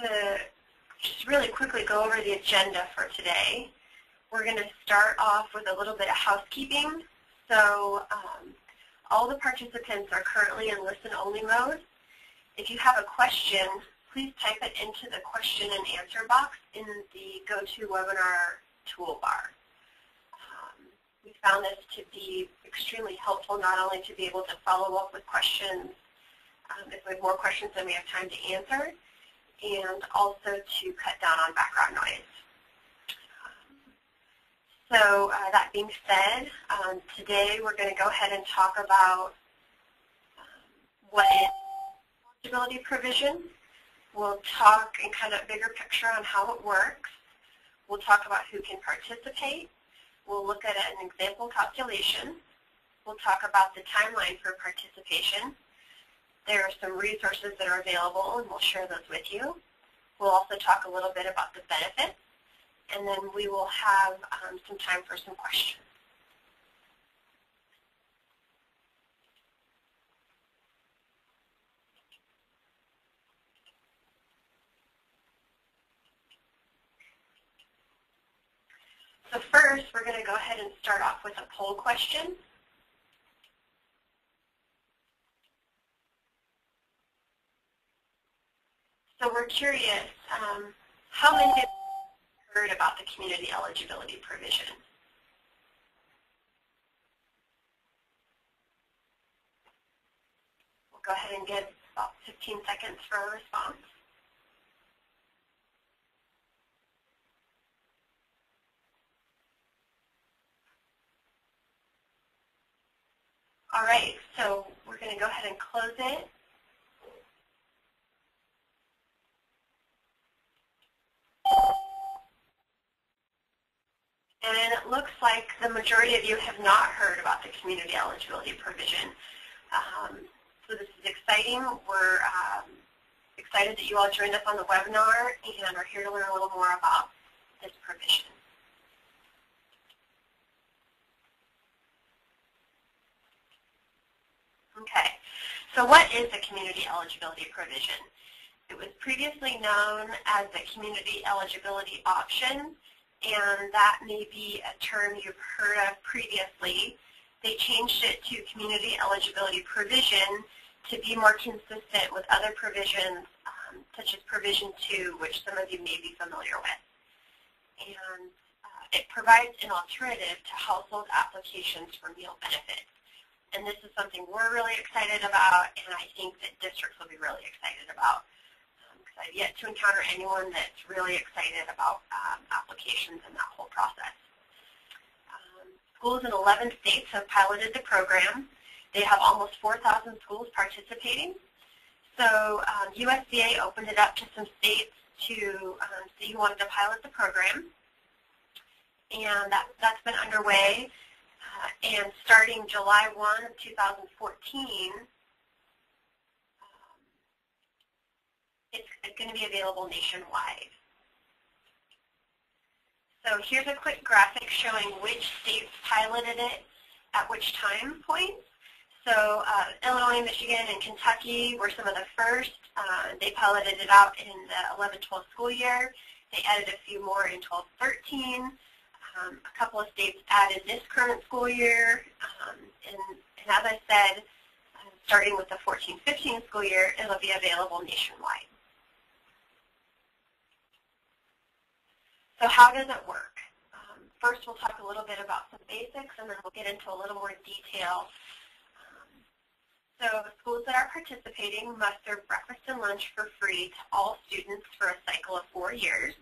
to just really quickly go over the agenda for today. We're going to start off with a little bit of housekeeping. So um, all the participants are currently in listen-only mode. If you have a question, please type it into the question and answer box in the GoToWebinar toolbar. Um, we found this to be extremely helpful not only to be able to follow up with questions um, if we have more questions than we have time to answer, and also to cut down on background noise. So uh, that being said, um, today we're going to go ahead and talk about um, what is eligibility provision. We'll talk in kind of bigger picture on how it works. We'll talk about who can participate. We'll look at an example calculation. We'll talk about the timeline for participation. There are some resources that are available, and we'll share those with you. We'll also talk a little bit about the benefits, and then we will have um, some time for some questions. So first, we're going to go ahead and start off with a poll question. So we're curious, um, how many have heard about the community eligibility provision? We'll go ahead and give about 15 seconds for a response. All right, so we're going to go ahead and close it. And it looks like the majority of you have not heard about the community eligibility provision. Um, so this is exciting. We're um, excited that you all joined us on the webinar and are here to learn a little more about this provision. Okay, so what is the community eligibility provision? It was previously known as the community eligibility option and that may be a term you've heard of previously. They changed it to community eligibility provision to be more consistent with other provisions, um, such as Provision 2, which some of you may be familiar with. And uh, it provides an alternative to household applications for meal benefits. And this is something we're really excited about, and I think that districts will be really excited about. I've yet to encounter anyone that's really excited about um, applications and that whole process. Um, schools in 11 states have piloted the program. They have almost 4,000 schools participating. So um, USDA opened it up to some states to um, see who wanted to pilot the program. And that, that's been underway. Uh, and starting July 1 of 2014, it's going to be available nationwide. So here's a quick graphic showing which states piloted it at which time points. So uh, Illinois, Michigan, and Kentucky were some of the first. Uh, they piloted it out in the 11-12 school year. They added a few more in 12-13. Um, a couple of states added this current school year. Um, and, and, as I said, uh, starting with the 14-15 school year, it'll be available nationwide. So how does it work? Um, first, we'll talk a little bit about some basics, and then we'll get into a little more detail. So schools that are participating must serve breakfast and lunch for free to all students for a cycle of four years.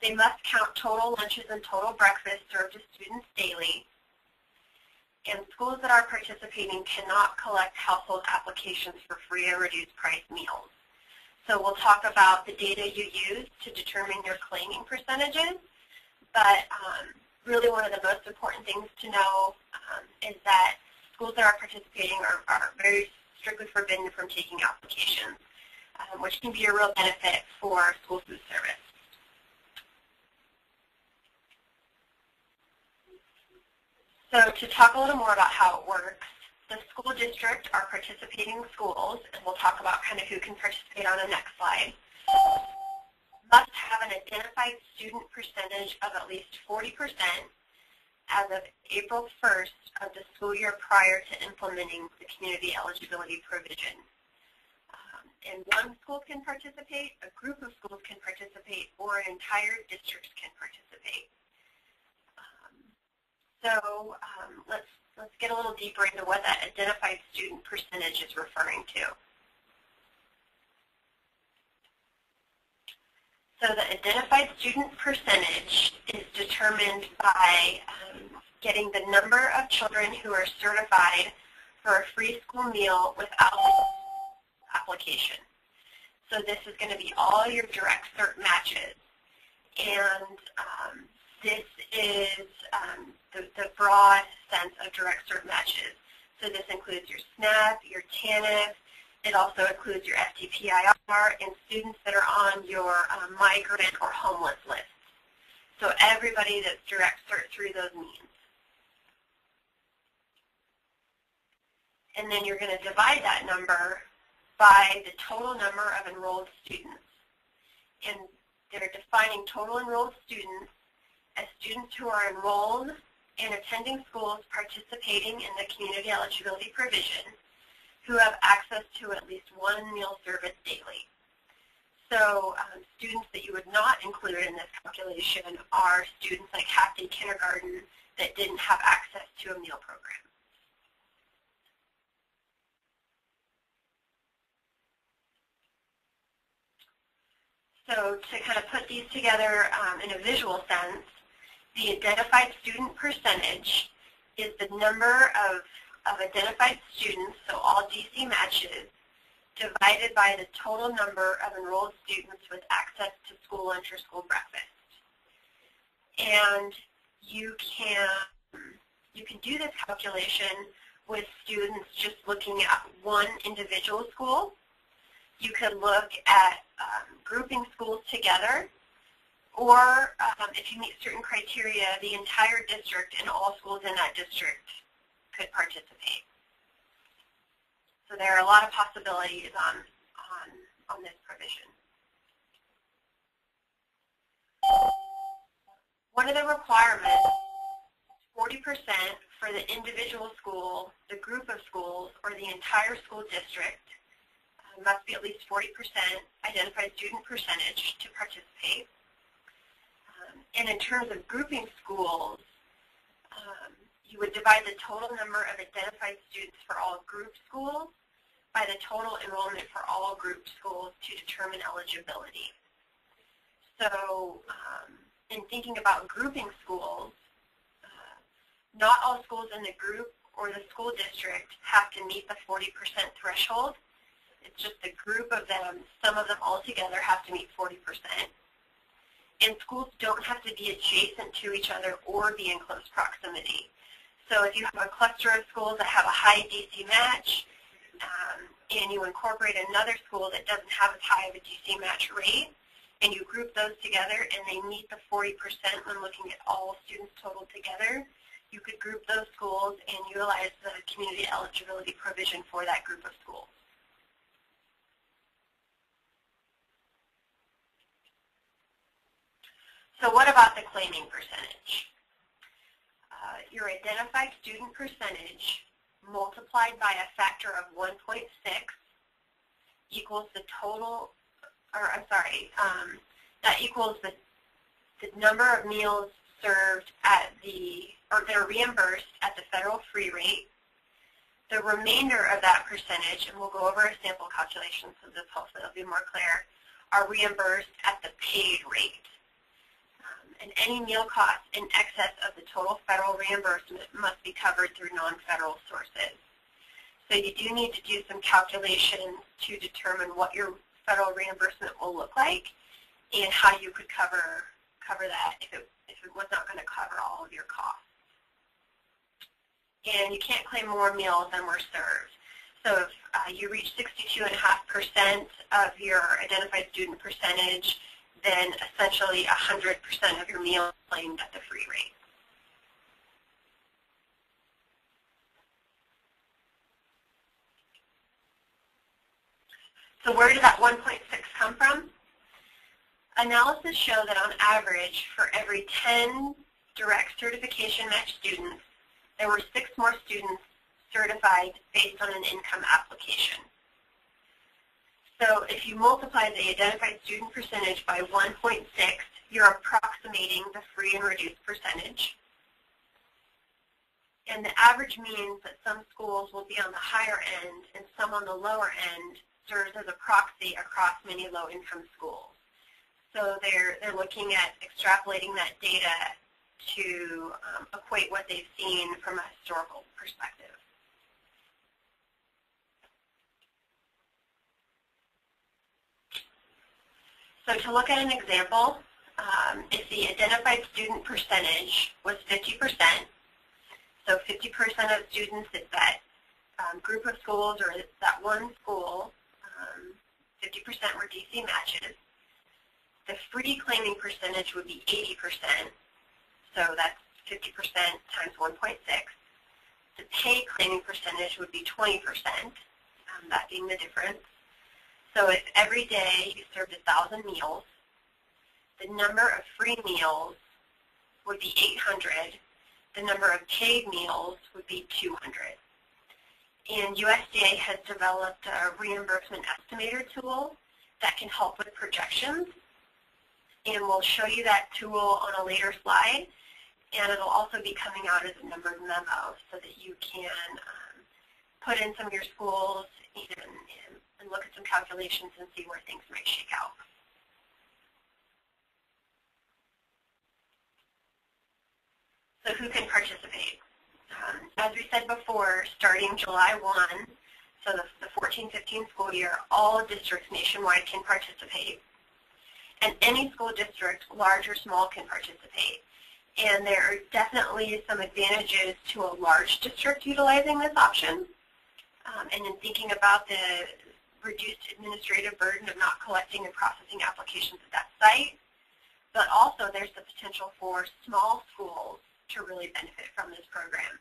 They must count total lunches and total breakfast served to students daily. And schools that are participating cannot collect household applications for free or reduced price meals. So we'll talk about the data you use to determine your claiming percentages. But um, really one of the most important things to know um, is that schools that are participating are, are very strictly forbidden from taking applications, um, which can be a real benefit for school food service. So to talk a little more about how it works, the school district are participating schools, and we'll talk about kind of who can participate on the next slide. must have an identified student percentage of at least 40% as of April 1st of the school year prior to implementing the community eligibility provision. Um, and one school can participate, a group of schools can participate, or an entire district can participate. Um, so um, let's, let's get a little deeper into what that identified student percentage is referring to. So the identified student percentage is determined by um, getting the number of children who are certified for a free school meal without application. So this is going to be all your direct cert matches. And um, this is um, the, the broad sense of direct cert matches. So this includes your SNAP, your TANF, it also includes your FDPIR and students that are on your um, migrant or homeless list. So everybody that's direct cert through those means. And then you're going to divide that number by the total number of enrolled students. And they're defining total enrolled students as students who are enrolled and attending schools participating in the community eligibility provision who have access to at least one meal service daily. So um, students that you would not include in this calculation are students like half-day kindergarten that didn't have access to a meal program. So to kind of put these together um, in a visual sense, the identified student percentage is the number of of identified students, so all DC matches, divided by the total number of enrolled students with access to school lunch or school breakfast. And you can, you can do this calculation with students just looking at one individual school. You could look at um, grouping schools together, or um, if you meet certain criteria, the entire district and all schools in that district could participate. So there are a lot of possibilities on, on, on this provision. One of the requirements, 40% for the individual school, the group of schools, or the entire school district uh, must be at least 40% identified student percentage to participate. And in terms of grouping schools, um, you would divide the total number of identified students for all group schools by the total enrollment for all group schools to determine eligibility. So um, in thinking about grouping schools, uh, not all schools in the group or the school district have to meet the 40% threshold. It's just a group of them. Some of them all together have to meet 40%. And schools don't have to be adjacent to each other or be in close proximity. So if you have a cluster of schools that have a high DC match, um, and you incorporate another school that doesn't have as high of a DC match rate, and you group those together and they meet the 40% when looking at all students totaled together, you could group those schools and utilize the community eligibility provision for that group of schools. So what about the claiming percentage? uh, your identified student percentage multiplied by a factor of 1.6 equals the total, or I'm sorry, um, that equals the, the number of meals served at the, or that are reimbursed at the federal free rate. The remainder of that percentage, and we'll go over a sample calculation so this hopefully will be more clear, are reimbursed at the paid any meal costs in excess of the total federal reimbursement must be covered through non-federal sources. So you do need to do some calculations to determine what your federal reimbursement will look like and how you could cover cover that if it, if it was not going to cover all of your costs. And you can't claim more meals than were served. So if uh, you reach 62.5% of your identified student percentage, then essentially 100% of your meal claimed at the free rate. So where did that 1.6 come from? analysis show that on average, for every 10 direct certification match students, there were six more students certified based on an income application. So if you multiply the identified student percentage by 1.6, you're approximating the free and reduced percentage. And the average means that some schools will be on the higher end and some on the lower end serves as a proxy across many low-income schools. So they're, they're looking at extrapolating that data to um, equate what they've seen from a historical perspective. So to look at an example, um, if the identified student percentage was 50%, so 50% of students at that um, group of schools or that one school, 50% um, were DC matches. The free claiming percentage would be 80%, so that's 50% times 1.6. The pay claiming percentage would be 20%, um, that being the difference. So if every day you served 1,000 meals, the number of free meals would be 800. The number of paid meals would be 200. And USDA has developed a reimbursement estimator tool that can help with projections. And we'll show you that tool on a later slide. And it'll also be coming out as a numbered memo so that you can um, put in some of your schools and, and and look at some calculations and see where things might shake out. So who can participate? Um, as we said before, starting July 1, so the, the 14-15 school year, all districts nationwide can participate. And any school district, large or small, can participate. And there are definitely some advantages to a large district utilizing this option. Um, and in thinking about the, reduced administrative burden of not collecting and processing applications at that site, but also there's the potential for small schools to really benefit from this program.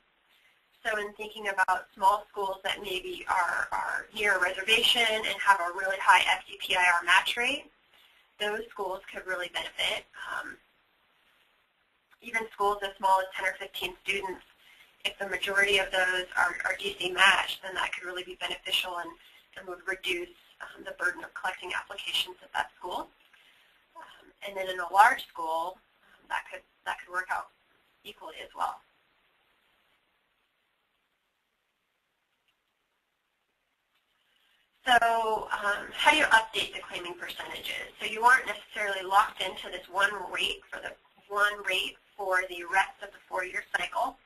So in thinking about small schools that maybe are, are near a reservation and have a really high FDPIR match rate, those schools could really benefit. Um, even schools as small as 10 or 15 students, if the majority of those are, are DC matched, then that could really be beneficial and and would reduce um, the burden of collecting applications at that school. Um, and then in a large school, um, that could that could work out equally as well. So um, how do you update the claiming percentages? So you aren't necessarily locked into this one rate for the one rate for the rest of the four-year cycle.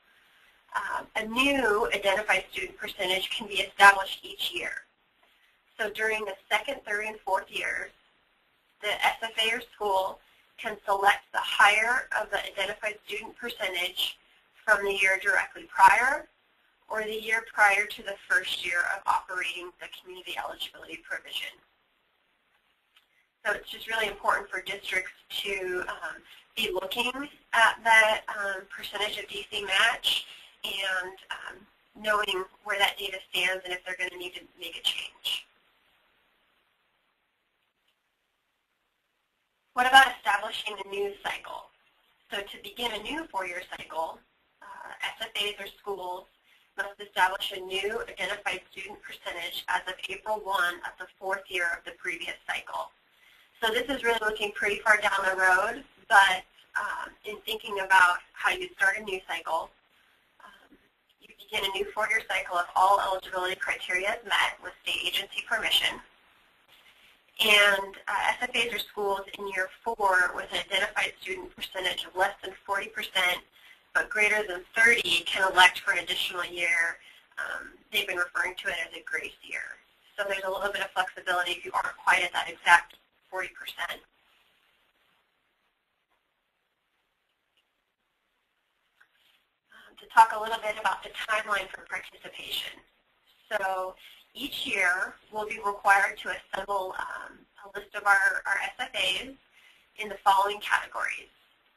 Um, a new identified student percentage can be established each year. So during the second, third, and fourth years, the SFA or school can select the higher of the identified student percentage from the year directly prior or the year prior to the first year of operating the community eligibility provision. So it's just really important for districts to um, be looking at that um, percentage of DC match and um, knowing where that data stands and if they're going to need to make a change. What about establishing a new cycle? So to begin a new four-year cycle, uh, SFAs or schools must establish a new identified student percentage as of April 1 of the fourth year of the previous cycle. So this is really looking pretty far down the road, but um, in thinking about how you start a new cycle, um, you begin a new four-year cycle if all eligibility criteria is met with state agency permission. And uh, SFAs are schools in year four with an identified student percentage of less than 40% but greater than 30 can elect for an additional year. Um, they've been referring to it as a grace year. So there's a little bit of flexibility if you aren't quite at that exact 40%. Um, to talk a little bit about the timeline for participation. So each year, we'll be required to assemble um, a list of our, our SFAs in the following categories.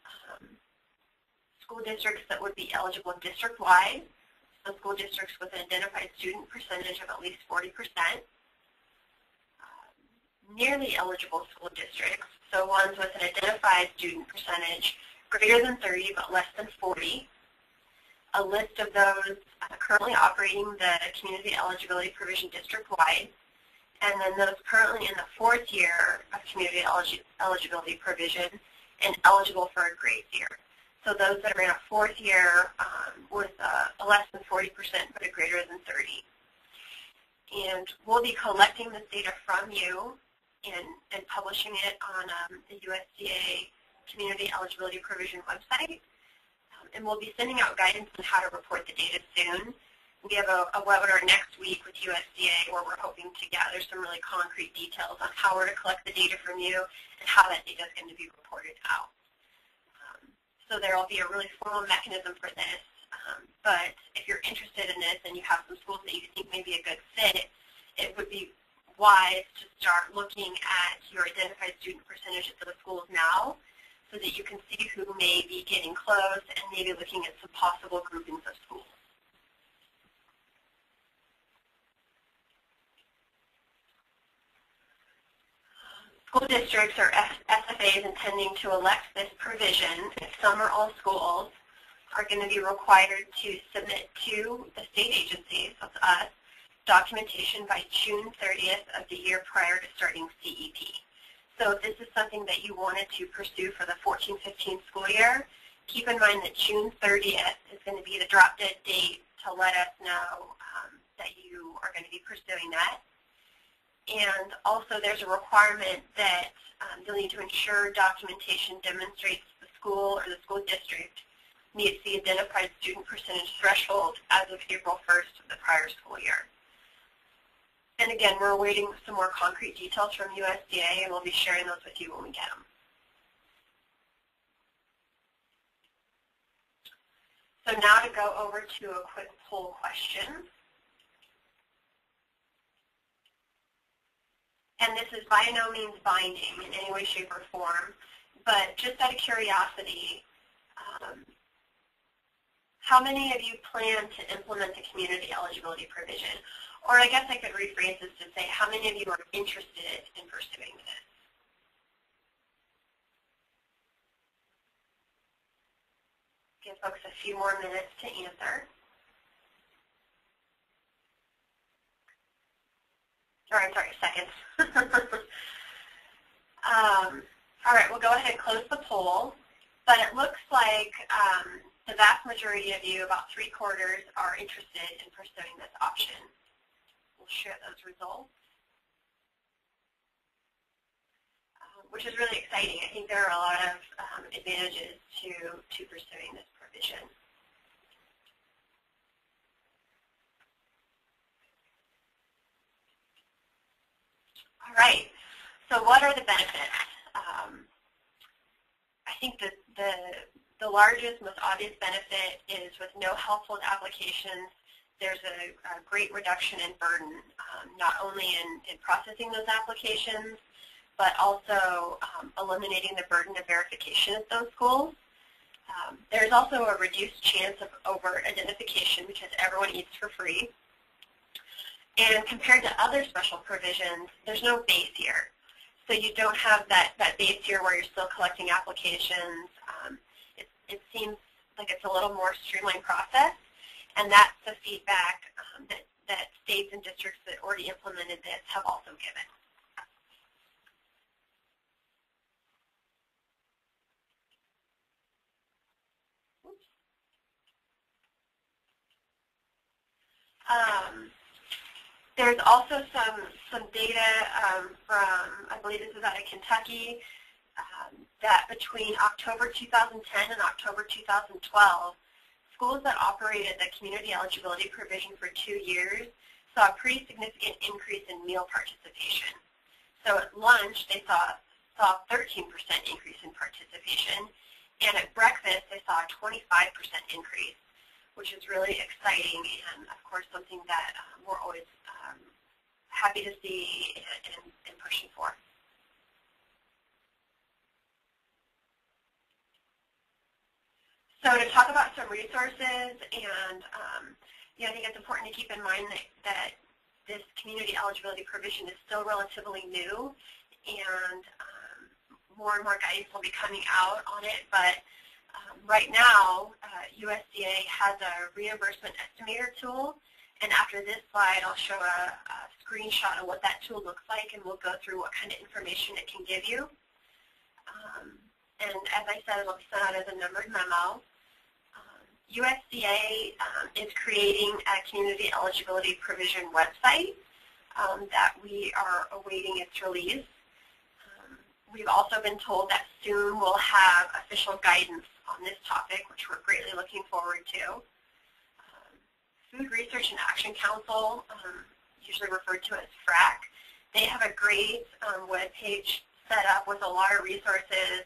Um, school districts that would be eligible district-wide, so school districts with an identified student percentage of at least 40%, um, nearly eligible school districts, so ones with an identified student percentage greater than 30 but less than 40, a list of those uh, currently operating the community eligibility provision district-wide, and then those currently in the fourth year of community eligibility provision and eligible for a grace year. So those that are in a fourth year um, with a, a less than 40% but a greater than 30. And we'll be collecting this data from you and, and publishing it on um, the USDA Community Eligibility Provision website. And we'll be sending out guidance on how to report the data soon. We have a, a, webinar next week with USDA where we're hoping to gather some really concrete details on how we're to collect the data from you and how that data is going to be reported out. Um, so there will be a really formal mechanism for this. Um, but if you're interested in this and you have some schools that you think may be a good fit, it would be wise to start looking at your identified student percentage at those schools now so that you can see who may be getting close and maybe looking at some possible groupings of schools. School districts or SFAs intending to elect this provision, if some or all schools, are going to be required to submit to the state agencies, that's us, documentation by June 30th of the year prior to starting CEP. So if this is something that you wanted to pursue for the 14-15 school year, keep in mind that June 30th is going to be the drop dead date to let us know um, that you are going to be pursuing that. And also there's a requirement that um, you'll need to ensure documentation demonstrates the school or the school district meets the identified student percentage threshold as of April 1st of the prior school year. And again, we're awaiting some more concrete details from USDA, and we'll be sharing those with you when we get them. So now to go over to a quick poll question. and this is by no means binding in any way, shape, or form, but just out of curiosity, um, how many of you plan to implement the community eligibility provision? Or I guess I could rephrase this to say, how many of you are interested in pursuing this? Give folks a few more minutes to answer. or I'm sorry, seconds. um, all right, we'll go ahead and close the poll. But it looks like um, the vast majority of you, about three quarters, are interested in pursuing this option. We'll share those results. Um, which is really exciting. I think there are a lot of um, advantages to, to pursuing this provision. All right. So what are the benefits? Um, I think that the, the largest, most obvious benefit is with no household applications, there's a, a great reduction in burden, um, not only in, in processing those applications, but also um, eliminating the burden of verification at those schools. Um, there's also a reduced chance of over-identification because everyone eats for free. And compared to other special provisions, there's no base year. So you don't have that, that base year where you're still collecting applications. Um, it, it seems like it's a little more streamlined process. And that's the feedback um, that, that states and districts that already implemented this have also given. Um, there's also some, some data um, from, I believe this is out of Kentucky, um, that between October 2010 and October 2012, schools that operated the community eligibility provision for two years saw a pretty significant increase in meal participation. So at lunch, they saw, saw a 13% increase in participation, and at breakfast, they saw a 25% increase, which is really exciting and, of course, something that um, we're always um, happy to see and, and pushing for. So to talk about some resources, and um, you know, I think it's important to keep in mind that, that this community eligibility provision is still relatively new, and um, more and more guidance will be coming out on it. But um, right now, uh, USDA has a reimbursement estimator tool, and after this slide, I'll show a, a screenshot of what that tool looks like, and we'll go through what kind of information it can give you. Um, and as I said, it'll be sent out as a numbered memo. USDA um, is creating a community eligibility provision website um, that we are awaiting its release. Um, we've also been told that soon we'll have official guidance on this topic, which we're greatly looking forward to. Um, Food Research and Action Council, um, usually referred to as FRAC, they have a great um, web page set up with a lot of resources,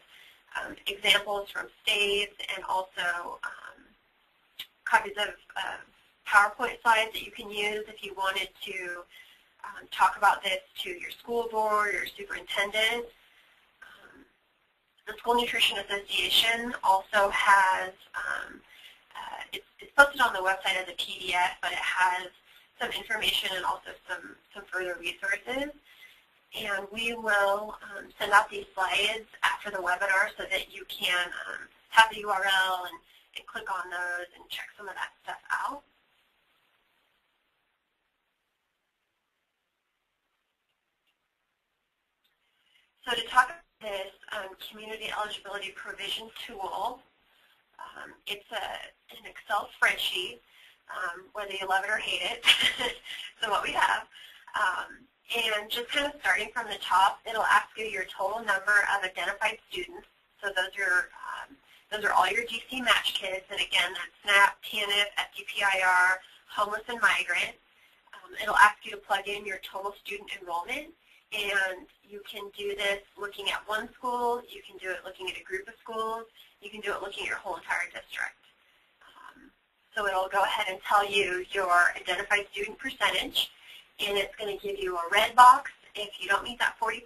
examples from states, and also copies of uh, PowerPoint slides that you can use if you wanted to um, talk about this to your school board or superintendent. Um, the School Nutrition Association also has, um, uh, it's, it's, posted on the website as a PDF, but it has some information and also some, some further resources. And we will um, send out these slides after the webinar so that you can um, have the URL and and click on those and check some of that stuff out. So to talk about this um, community eligibility provision tool, um, it's a, an Excel spreadsheet, um, whether you love it or hate it, so what we have. Um, and just kind of starting from the top, it'll ask you your total number of identified students. So those are um, those are all your DC match kids, and again, that's SNAP, TANF, FDPIR, homeless and migrant. Um, it'll ask you to plug in your total student enrollment, and you can do this looking at one school, you can do it looking at a group of schools, you can do it looking at your whole entire district. Um, so it'll go ahead and tell you your identified student percentage, and it's going to give you a red box if you don't meet that 40%,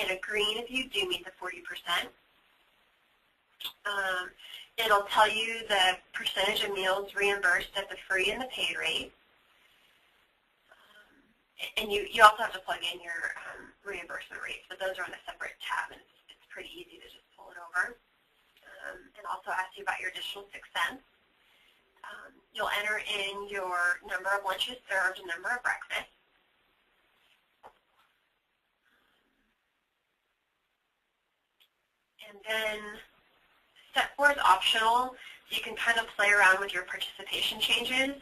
and a green if you do meet the 40%. Um, it'll tell you the percentage of meals reimbursed at the free and the paid rate. Um, and you, you also have to plug in your um, reimbursement rates, but those are on a separate tab, and it's, it's pretty easy to just pull it over. Um, and also ask you about your additional six cents. Um, you'll enter in your number of lunches served and number of breakfasts. And then Step four is optional, so you can kind of play around with your participation changes.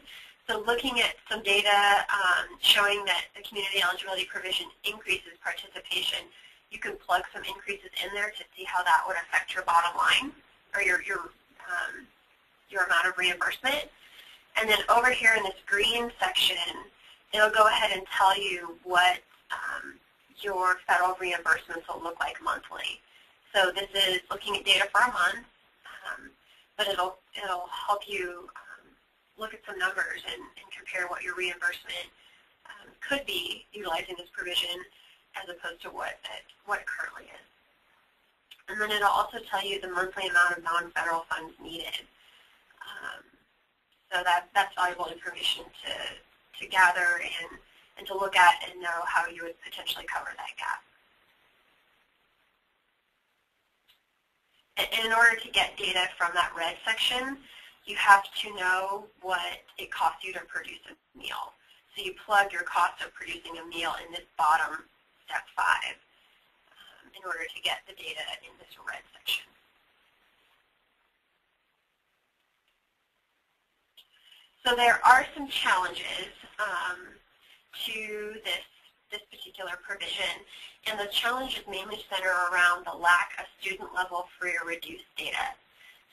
So looking at some data um, showing that the community eligibility provision increases participation, you can plug some increases in there to see how that would affect your bottom line or your, your, um, your amount of reimbursement. And then over here in this green section, it'll go ahead and tell you what um, your federal reimbursements will look like monthly. So this is looking at data for a month um, but it'll it'll help you um, look at some numbers and, and, compare what your reimbursement um, could be utilizing this provision as opposed to what it, what it currently is. And then it'll also tell you the monthly amount of non-federal funds needed. Um, so that, that's valuable information to, to gather and, and to look at and know how you would potentially cover that gap. In order to get data from that red section, you have to know what it costs you to produce a meal. So you plug your cost of producing a meal in this bottom step five um, in order to get the data in this red section. So there are some challenges um, to this this particular provision. And the challenges mainly center around the lack of student-level free or reduced data.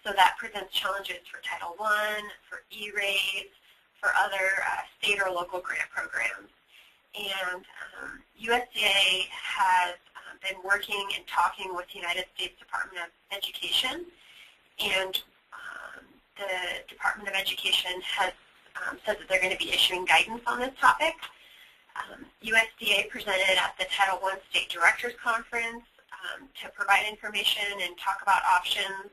So that presents challenges for Title I, for E-rates, for other uh, state or local grant programs. And um, USDA has um, been working and talking with the United States Department of Education, and um, the Department of Education has um, said that they're going to be issuing guidance on this topic. Um, USDA presented at the Title I State Directors Conference um, to provide information and talk about options.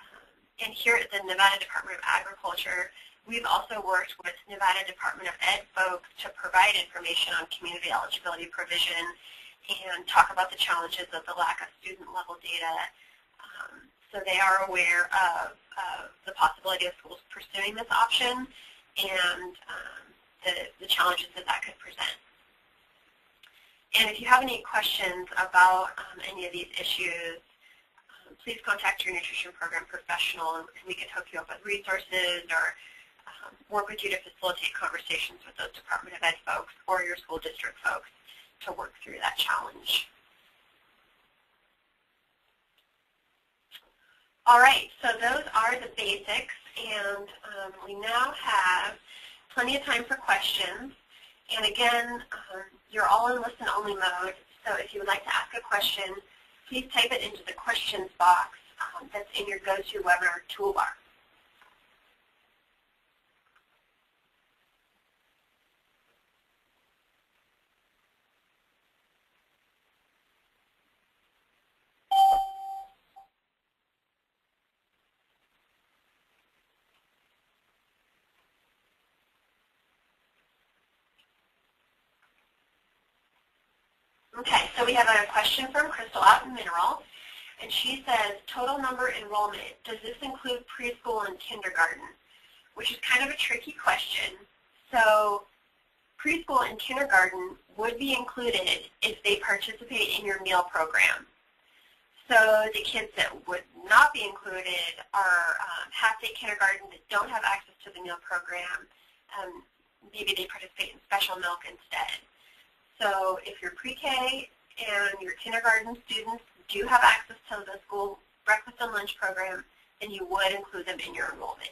Um, and here at the Nevada Department of Agriculture, We've also worked with Nevada Department of Ed folks to provide information on community eligibility provision and talk about the challenges of the lack of student-level data. Um, so they are aware of, of, the possibility of schools pursuing this option and um, the, the challenges that that could present. And if you have any questions about um, any of these issues, um, please contact your nutrition program professional and we can hook you up with resources or um, work with you to facilitate conversations with those Department of Ed folks or your school district folks to work through that challenge. All right, so those are the basics, and um, we now have plenty of time for questions. And again, um, you're all in listen-only mode, so if you would like to ask a question, please type it into the questions box um, that's in your GoToWebinar toolbar. Okay, so we have a question from Crystal out in Mineral, and she says, total number enrollment, does this include preschool and kindergarten? Which is kind of a tricky question. So preschool and kindergarten would be included if they participate in your meal program. So the kids that would not be included are um, half-day kindergarten that don't have access to the meal program. Um, maybe they participate in special milk instead. So if you're pre-K and your kindergarten students do have access to the school breakfast and lunch program, then you would include them in your enrollment.